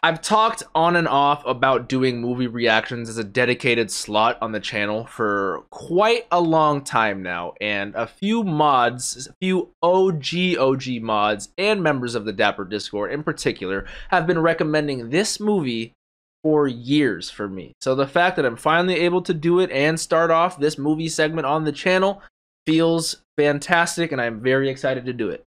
I've talked on and off about doing movie reactions as a dedicated slot on the channel for quite a long time now, and a few mods, a few OG OG mods, and members of the Dapper Discord in particular, have been recommending this movie for years for me. So the fact that I'm finally able to do it and start off this movie segment on the channel feels fantastic, and I'm very excited to do it.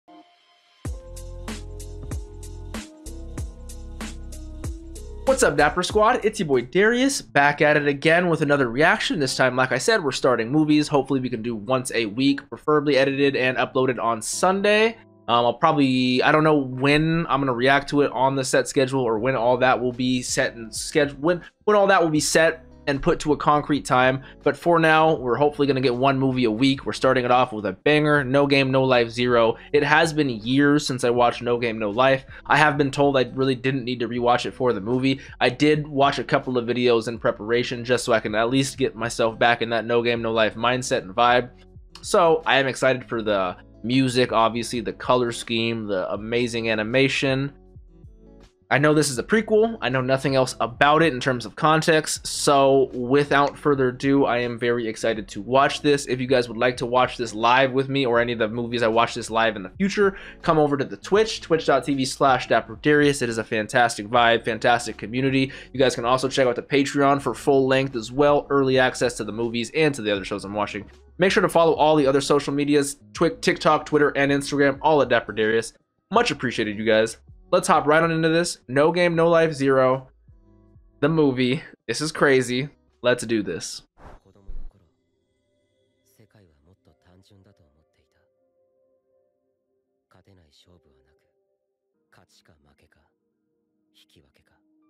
What's up, Dapper Squad? It's your boy Darius, back at it again with another reaction. This time, like I said, we're starting movies. Hopefully, we can do once a week, preferably edited and uploaded on Sunday. Um, I'll probably, I don't know when I'm going to react to it on the set schedule or when all that will be set and schedule, when, when all that will be set and put to a concrete time. But for now, we're hopefully going to get one movie a week. We're starting it off with a banger, No Game, No Life Zero. It has been years since I watched No Game, No Life. I have been told I really didn't need to rewatch it for the movie. I did watch a couple of videos in preparation just so I can at least get myself back in that No Game, No Life mindset and vibe. So I am excited for the music, obviously, the color scheme, the amazing animation. I know this is a prequel. I know nothing else about it in terms of context. So without further ado, I am very excited to watch this. If you guys would like to watch this live with me or any of the movies I watch this live in the future, come over to the Twitch, twitch.tv slash dapperdarius. It is a fantastic vibe, fantastic community. You guys can also check out the Patreon for full length as well, early access to the movies and to the other shows I'm watching. Make sure to follow all the other social medias, Twitch, TikTok, Twitter, and Instagram, all at Dapper Darius. Much appreciated, you guys let's hop right on into this. No game, no life, zero. The movie. This is crazy. Let's do this.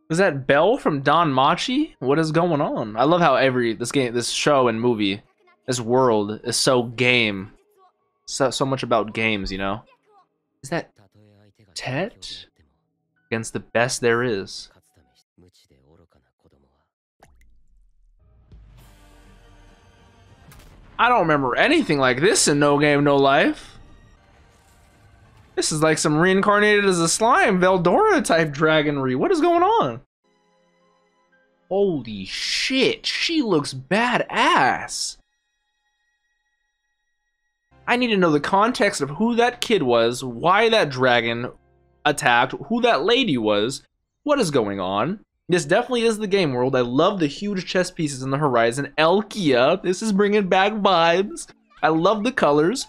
Is that Bell from DanMachi? What is going on? I love how every this game, this show and movie, this world is so game, so so much about games. You know, is that Tet against the best there is. I don't remember anything like this in No Game No Life. This is like some reincarnated as a slime Veldora type dragonry. What is going on? Holy shit, she looks badass. I need to know the context of who that kid was, why that dragon attacked, who that lady was, what is going on. This definitely is the game world. I love the huge chess pieces in the horizon. Elkia, this is bringing back vibes. I love the colors.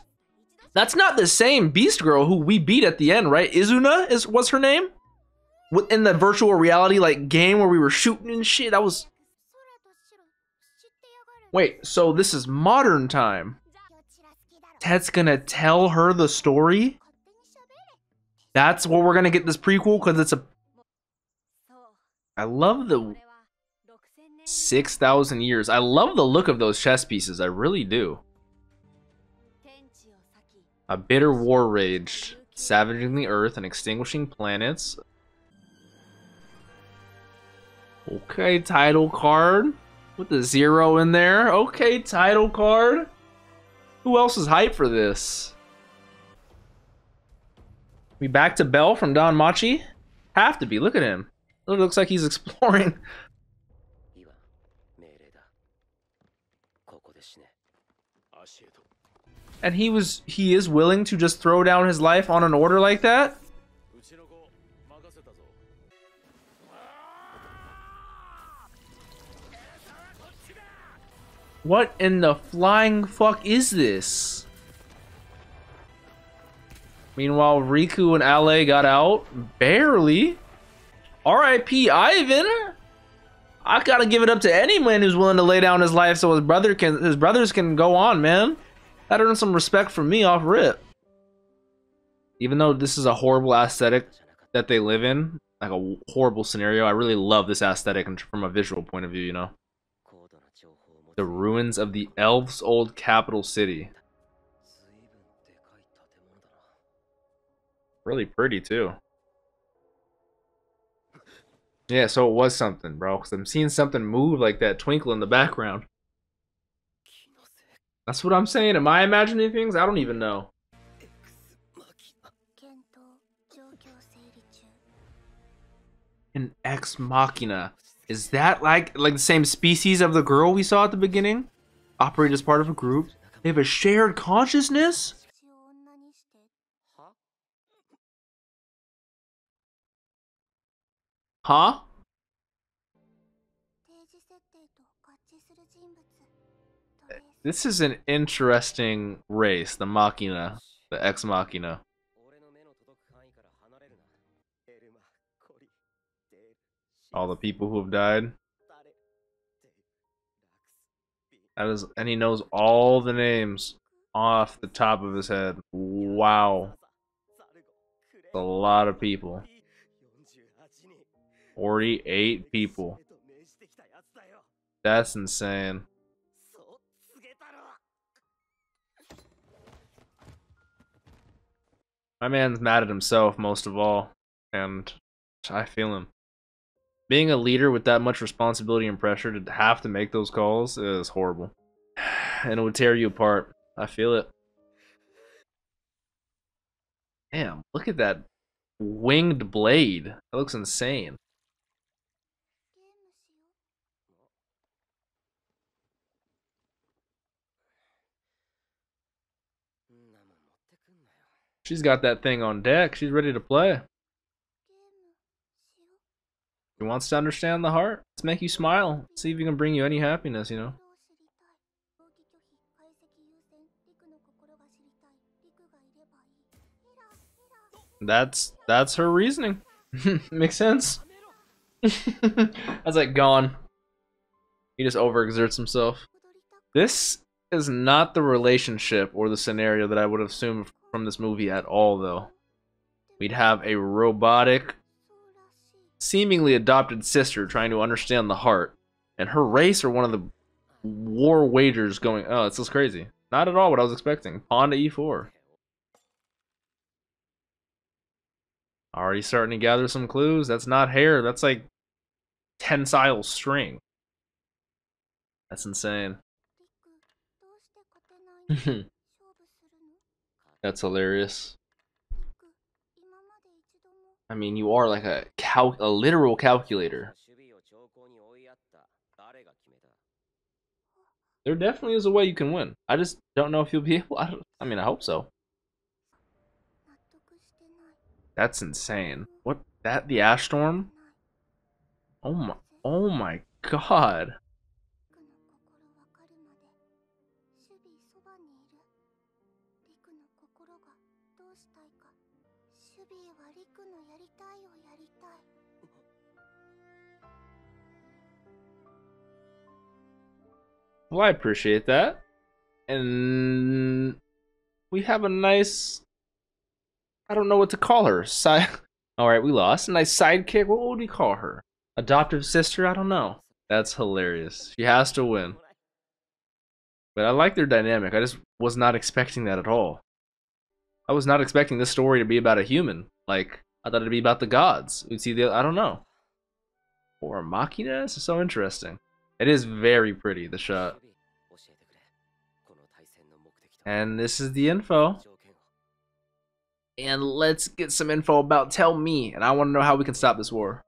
That's not the same Beast Girl who we beat at the end, right? Izuna is what's her name? In the virtual reality like game where we were shooting and shit. That was. Wait, so this is modern time. Tet's gonna tell her the story? That's what we're gonna get this prequel because it's a. I love the six thousand years. I love the look of those chess pieces. I really do. A bitter war raged, savaging the earth and extinguishing planets. Okay, title card with the zero in there. Okay, title card. Who else is hyped for this? We back to Bell from DanMachi? Have to be. Look at him. It looks like he's exploring. And he was he is willing to just throw down his life on an order like that? What in the flying fuck is this? Meanwhile, Riku and Ale got out. Barely. R.I.P. Ivan. I gotta give it up to any man who's willing to lay down his life so his brother can his brothers can go on, man. That earned some respect from me off rip. Even though this is a horrible aesthetic that they live in, like a horrible scenario, I really love this aesthetic from a visual point of view, you know. The ruins of the elves' old capital city. Really pretty too. Yeah, so it was something, bro. Because I'm seeing something move like that twinkle in the background. That's what I'm saying. Am I imagining things? I don't even know. An ex machina. Is that like like the same species of the girl we saw at the beginning? Operate as part of a group? They have a shared consciousness? Huh? This is an interesting race, the Machina, the Ex Machina. All the people who have died. That is, and he knows all the names off the top of his head. Wow. a lot of people. 48 people. That's insane. My man's mad at himself most of all, and I feel him. Being a leader with that much responsibility and pressure to have to make those calls is horrible. And it would tear you apart. I feel it. Damn, look at that winged blade. That looks insane. She's got that thing on deck. She's ready to play. She wants to understand the heart. Let's make you smile. See if you can bring you any happiness, you know. That's that's her reasoning. Makes sense. Was like, gone. He just overexerts himself. This is not the relationship or the scenario that I would have assumed from this movie at all, though. We'd have a robotic, seemingly adopted sister trying to understand the heart, and her race or one of the war wagers going, oh, it's just crazy. Not at all what I was expecting. Pawn to e4. Already starting to gather some clues. That's not hair. That's like tensile string. That's insane. That's hilarious. I mean, you are like a cal a literal calculator. There definitely is a way you can win. I just don't know if you'll be able. I, I mean, I hope so. That's insane. What? That the ash storm? Oh my! Oh my God! Well, I appreciate that. And we have a nice I don't know what to call her. Side Alright, we lost. A nice sidekick. What would we call her? Adoptive sister? I don't know. That's hilarious. She has to win. But I like their dynamic. I just was not expecting that at all. I was not expecting this story to be about a human. Like, I thought it'd be about the gods. We'd see the I don't know. Or Machina? This is so interesting. It is very pretty, the shot. And this is the info. And let's get some info about Tell Me, and I want to know how we can stop this war.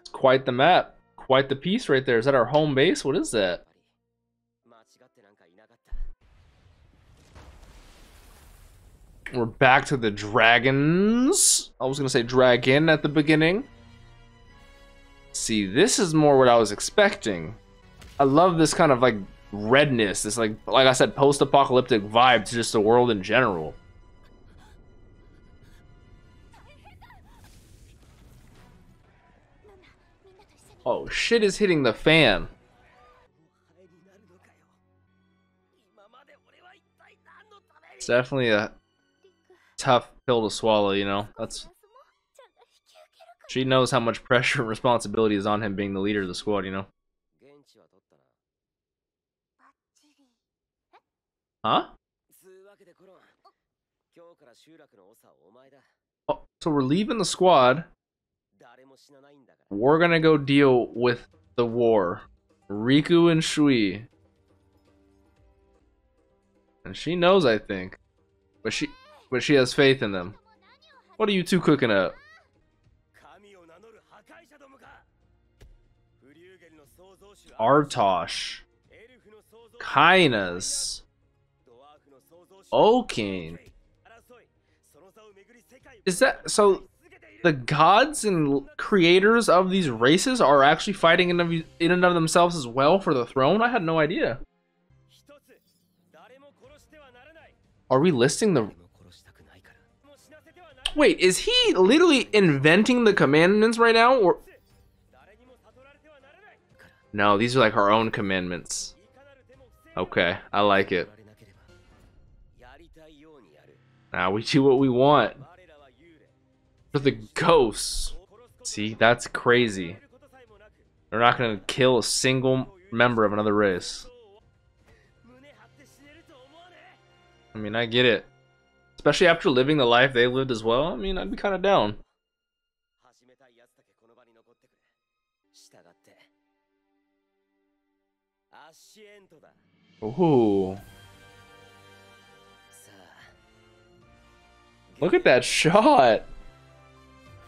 It's quite the map. Quite the piece right there. Is that our home base? What is that? We're back to the dragons. I was going to say dragon at the beginning. See, this is more what I was expecting. I love this kind of like redness, this like like I said, post-apocalyptic vibe to just the world in general. Oh, shit is hitting the fan. It's definitely a tough pill to swallow, you know? That's She knows how much pressure and responsibility is on him being the leader of the squad, you know? Huh? Oh, so we're leaving the squad. We're gonna go deal with the war. Riku and Schwi. And she knows, I think. But she but she has faith in them. What are you two cooking up? Artosh. Kainas. Okin. Is that so? The gods and creators of these races are actually fighting in and of themselves as well for the throne? I had no idea. Are we listing the Wait, is he literally inventing the commandments right now? Or No, these are like our own commandments. Okay, I like it. Now we do what we want. For the ghosts. See, that's crazy. They're not gonna kill a single member of another race. I mean, I get it. Especially after living the life they lived as well, I mean, I'd be kind of down. Ooh. Look at that shot.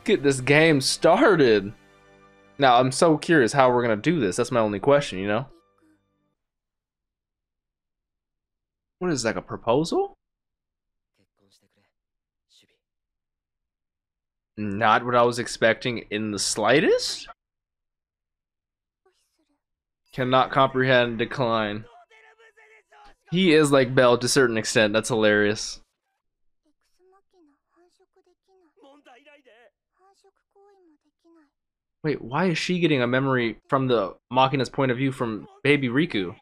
Get this game started. Now, I'm so curious how we're going to do this. That's my only question, you know? What is that, like a proposal? Not what I was expecting in the slightest? Cannot comprehend decline. He is like Bell to a certain extent. That's hilarious. Wait, why is she getting a memory from the Machina's point of view from baby Riku?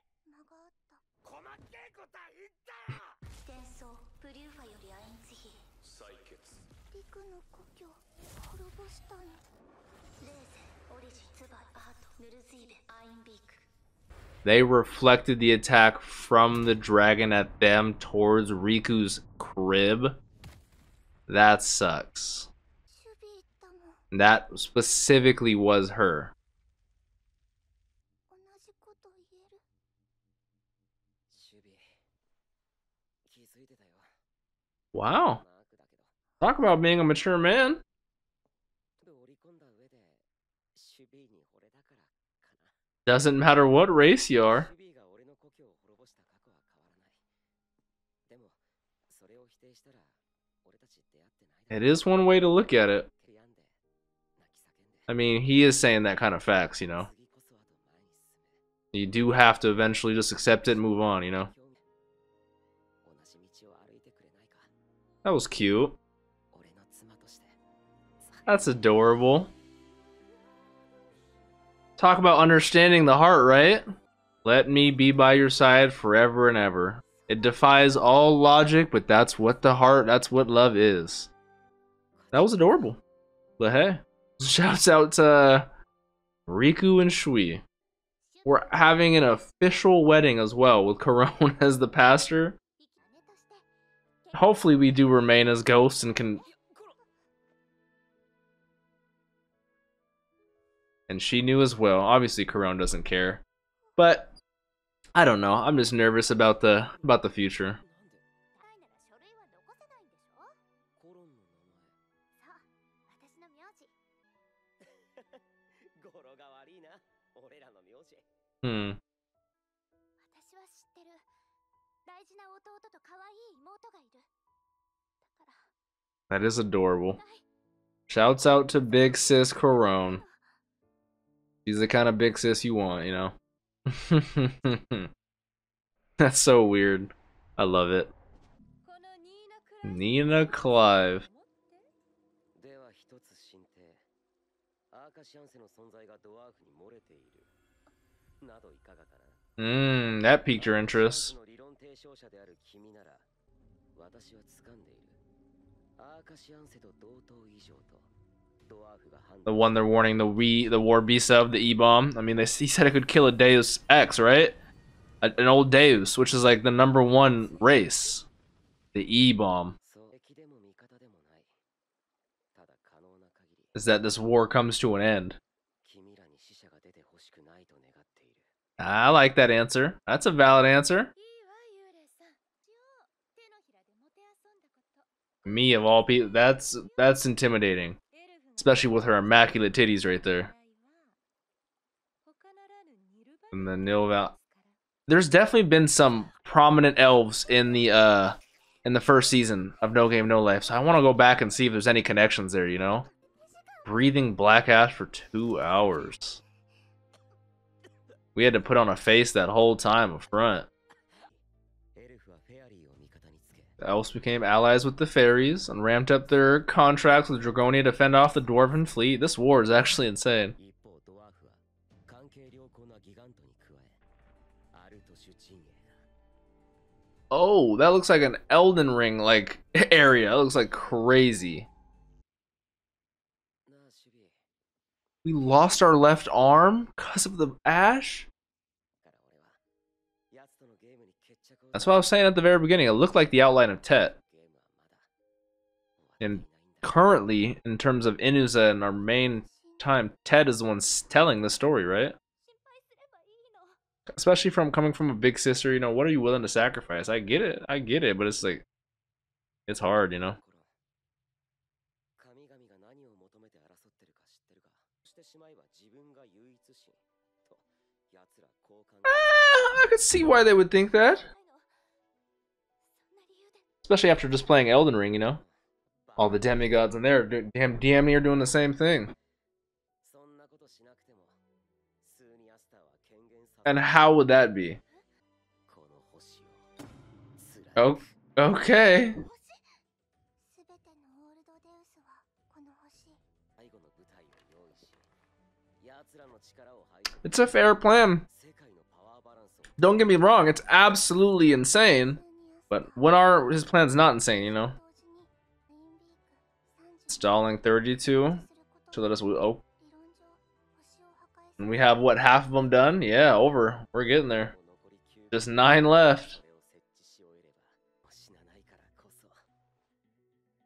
They reflected the attack from the dragon at them towards Riku's crib. That sucks. That specifically was her. Wow. Talk about being a mature man. Doesn't matter what race you are. It is one way to look at it. I mean, he is saying that kind of facts, you know. You do have to eventually just accept it and move on, you know. That was cute. That's adorable. Talk about understanding the heart, right? Let me be by your side forever and ever. It defies all logic, but that's what the heart, that's what love is. That was adorable. But hey, shouts out to Riku and Schwi. We're having an official wedding as well with Corona as the pastor. Hopefully we do remain as ghosts and can and she knew as well. Obviously, Corone doesn't care, but I don't know. I'm just nervous about the about the future. Hmm. That is adorable. Shouts out to Big Sis Corone. She's the kind of big sis you want, you know? That's so weird. I love it. Nina Clive. Mmm, that piqued your interest. The one they're warning the we the war beast of the E bomb. I mean, they he said it could kill a Deus X, right? A, an old Deus, which is like the number one race, the E bomb. Is that this war comes to an end? I like that answer. That's a valid answer. Me of all people, that's that's intimidating especially with her immaculate titties right there. And the Nilval. There's definitely been some prominent elves in the uh in the first season of No Game No Life, so I want to go back and see if there's any connections there. You know, breathing black ash for two hours. We had to put on a face that whole time up front. Elves became allies with the fairies and ramped up their contracts with Dragonia to fend off the dwarven fleet. This war is actually insane. Oh, that looks like an Elden Ring like area. It looks like crazy. We lost our left arm because of the ash? That's what I was saying at the very beginning. It looked like the outline of Tet. And currently, in terms of Izuna and our main time, Tet is the one telling the story, right? Especially from coming from a big sister, you know, what are you willing to sacrifice? I get it, I get it, but it's like, it's hard, you know? Ah, I could see why they would think that. Especially after just playing Elden Ring, you know? All the demigods in there damn, damn near doing the same thing. And how would that be? Oh, okay. It's a fair plan. Don't get me wrong, it's absolutely insane. But when are his plans not insane, you know? stalling 32 to let us oh. And we have what half of them done? Yeah, over. We're getting there. Just nine left.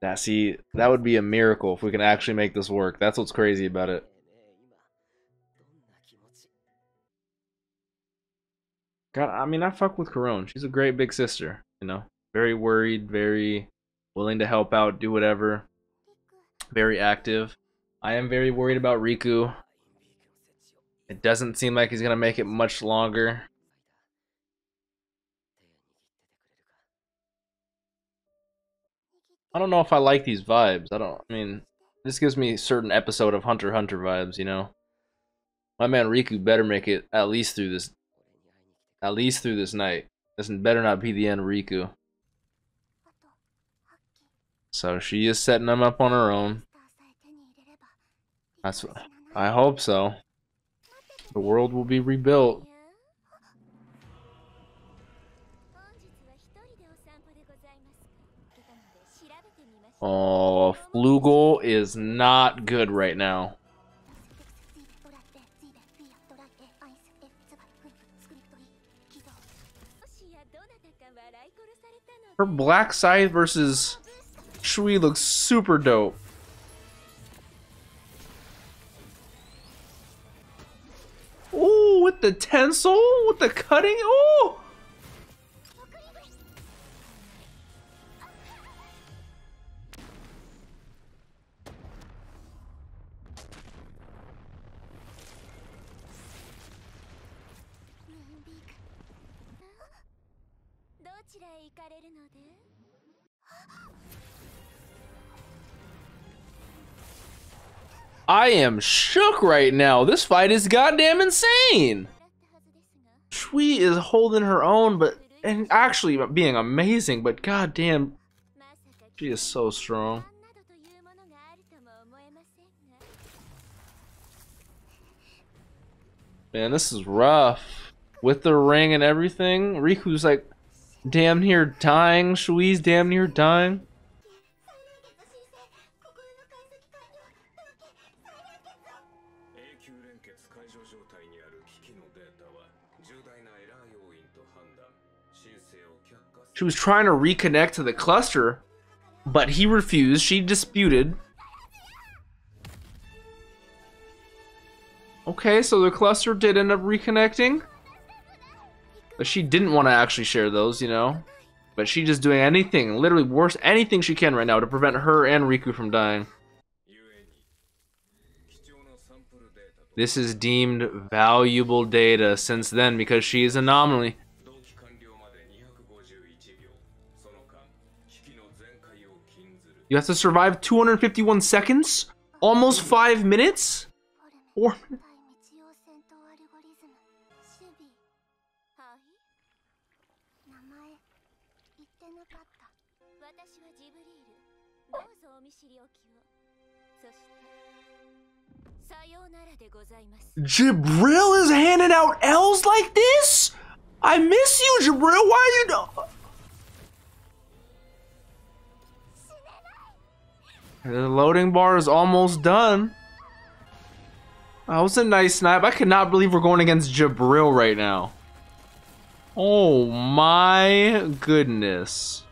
That see, that would be a miracle if we can actually make this work. That's what's crazy about it. God, I mean, I fuck with Corone. She's a great big sister you know, very worried, very willing to help out, do whatever, very active. I am very worried about Riku. It doesn't seem like he's going to make it much longer. I don't know if I like these vibes. I don't, I mean, this gives me certain episode of Hunter Hunter vibes, you know? My man Riku better make it at least through this, at least through this night. This better not be the end of Riku. So she is setting them up on her own. That's what, I hope so. The world will be rebuilt. Oh, Flugel is not good right now. Her Black Scythe versus Schwi looks super dope. Ooh, with the tensile, with the cutting. Ooh. I am shook right now. This fight is goddamn insane. Schwi is holding her own, but and actually being amazing, but goddamn, she is so strong. Man, this is rough. With the ring and everything, Riku's like, damn near dying. Schwi's damn near dying. She was trying to reconnect to the cluster, but he refused. She disputed. Okay, so the cluster did end up reconnecting. But she didn't want to actually share those, you know? But she's just doing anything, literally worse, anything she can right now to prevent her and Riku from dying. This is deemed valuable data since then because she is an anomaly. You have to survive 251 seconds? Almost 5 minutes? 4 minutes? Jibril is handing out L's like this? I miss you, Jibril. Why are you... The loading bar is almost done. That was a nice snipe. I cannot believe we're going against Jibril right now. Oh my goodness.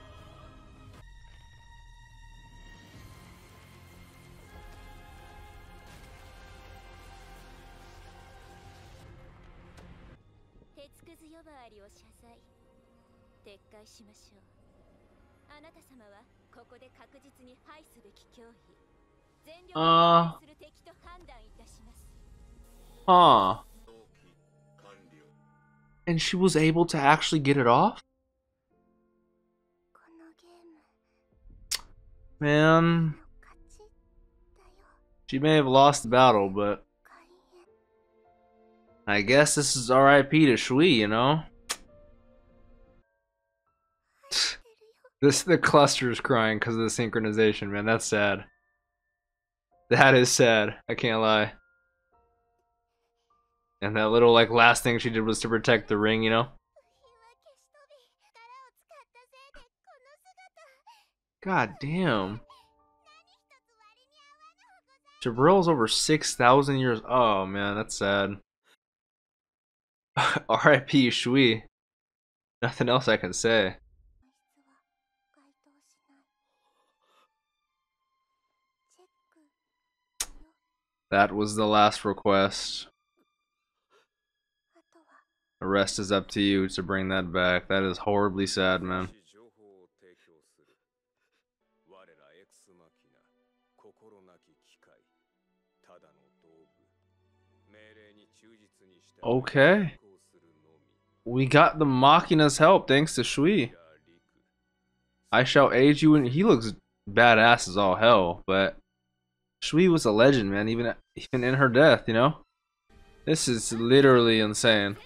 Uh... Huh. And she was able to actually get it off? Man... She may have lost the battle, but... I guess this is RIP to Schwi, you know? This the cluster is crying because of the synchronization, man. That's sad. That is sad. I can't lie. And that little like last thing she did was to protect the ring, you know? God damn. Jibril's over 6,000 years. Oh man, that's sad. R.I.P. Schwi. Nothing else I can say. That was the last request. The rest is up to you to bring that back. That is horribly sad, man. Okay. We got the Machina's help thanks to Schwi. I shall aid you and he looks badass as all hell, but Schwi was a legend, man. Even even in her death, you know? This is literally insane.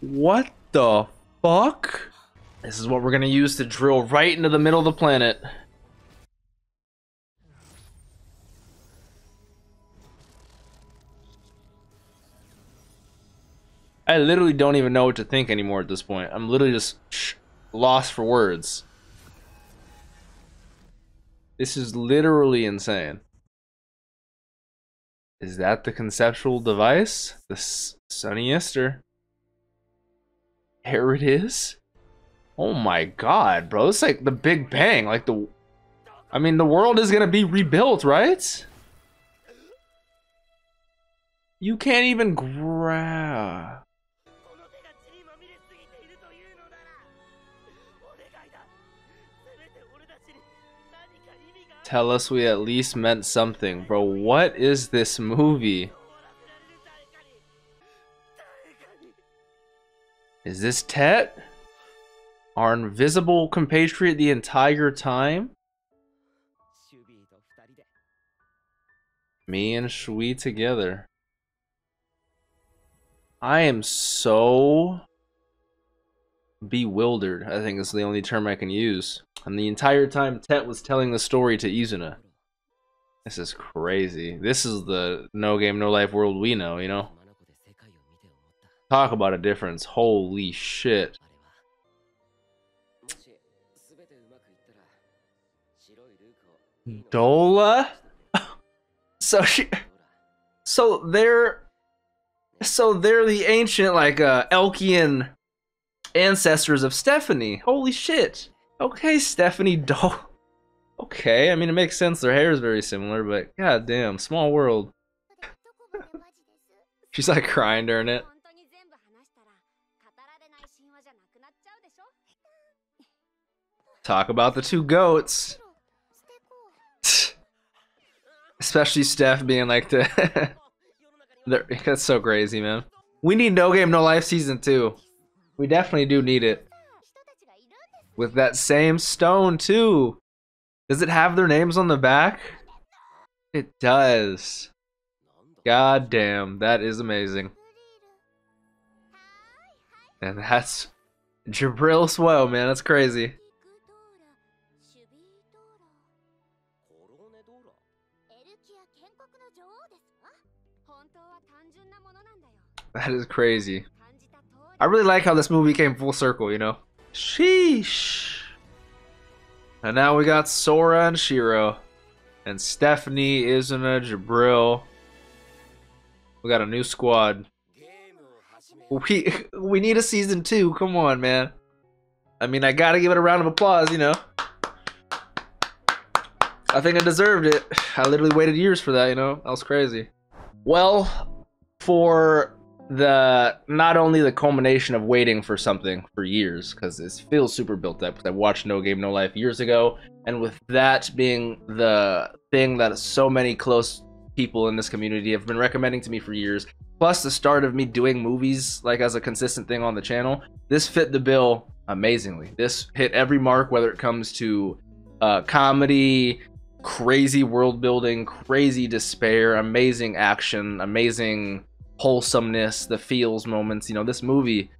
What the fuck? This is what we're gonna use to drill right into the middle of the planet. I literally don't even know what to think anymore at this point. I'm literally just lost for words. This is literally insane. Is that the conceptual device? The S- Suniaster. Here it is. Oh my god, bro. It's like the Big Bang. Like the. I mean, the world is gonna be rebuilt, right? You can't even grab. tell us we at least meant something. Bro, what is this movie? Is this Tet? Our invisible compatriot the entire time? Me and Schwi together. I am so bewildered, I think is the only term I can use. And the entire time Tet was telling the story to Izuna. This is crazy. This is the no game, no life world we know, you know? Talk about a difference. Holy shit. Dola? so she So they're so they're the ancient like uh Elkian ancestors of Stephanie. Holy shit. Okay, Stephanie Doll. Okay, I mean, it makes sense. Their hair is very similar, but goddamn, small world. She's like crying during it. Talk about the two goats. Especially Steph being like the... that's so crazy, man. We need No Game No Life Season 2. We definitely do need it. With that same stone, too. Does it have their names on the back? It does. God damn, that is amazing. And that's Jibril Swell, man. That's crazy. That is crazy. I really like how this movie came full circle, you know? Sheesh. And now we got Sora and Shiro. And Stephanie, Izuna, Jibril. We got a new squad. We we need a season two. Come on, man. I mean, I gotta give it a round of applause, you know. I think I deserved it. I literally waited years for that, you know? That was crazy. Well, for the not only the culmination of waiting for something for years, because it feels super built up. I watched No Game No Life years ago, and with that being the thing that so many close people in this community have been recommending to me for years, plus the start of me doing movies like as a consistent thing on the channel, this fit the bill amazingly. This hit every mark, whether it comes to uh, comedy, crazy world building, crazy despair, amazing action, amazing wholesomeness, the feels moments. You know, this movie,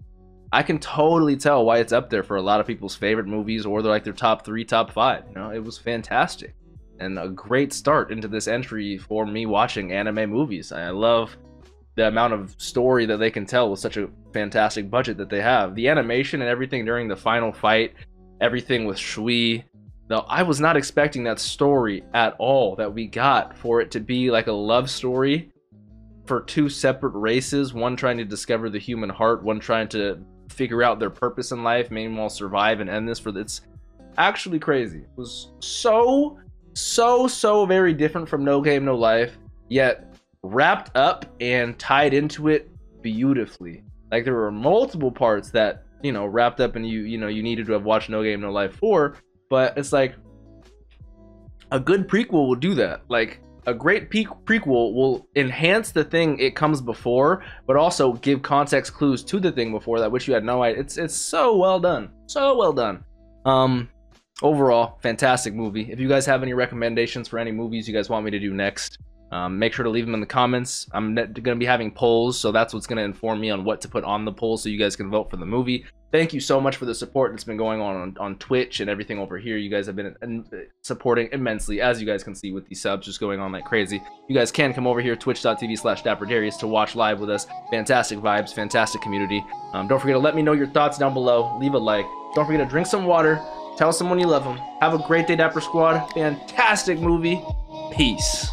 I can totally tell why it's up there for a lot of people's favorite movies or they're like their top three, top five. You know, it was fantastic and a great start into this entry for me watching anime movies. I love the amount of story that they can tell with such a fantastic budget that they have. The animation and everything during the final fight, everything with Schwi. Though I was not expecting that story at all that we got for it to be like a love story for two separate races, one trying to discover the human heart, one trying to figure out their purpose in life, meanwhile survive and end this for it's actually crazy. It was so so so very different from No Game No Life, yet wrapped up and tied into it beautifully. Like there were multiple parts that, you know, wrapped up and you you know, you needed to have watched No Game No Life for, but it's like a good prequel will do that. Like a great pe- prequel will enhance the thing it comes before, but also give context clues to the thing before that which you had no idea. It's it's so well done, so well done. Um, overall, fantastic movie. If you guys have any recommendations for any movies you guys want me to do next, um, make sure to leave them in the comments. I'm going to be having polls, so that's what's going to inform me on what to put on the poll so you guys can vote for the movie. Thank you so much for the support that's been going on on, on Twitch and everything over here. You guys have been uh, supporting immensely, as you guys can see with these subs just going on like crazy. You guys can come over here, twitch.tv slash dapperdarius, to watch live with us. Fantastic vibes, fantastic community. Um, don't forget to let me know your thoughts down below. Leave a like. Don't forget to drink some water. Tell someone you love them. Have a great day, Dapper Squad. Fantastic movie. Peace.